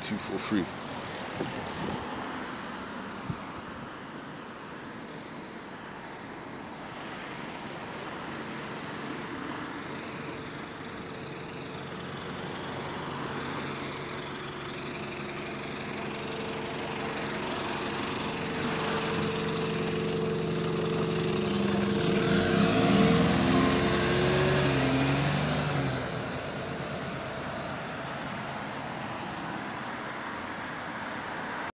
two for free.